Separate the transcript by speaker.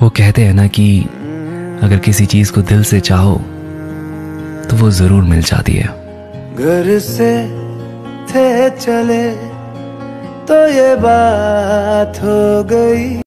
Speaker 1: वो कहते हैं ना कि अगर किसी चीज़ को दिल से चाहो तो वो ज़रूर मिल जाती है।
Speaker 2: घर से थे चले तो ये बात हो गई।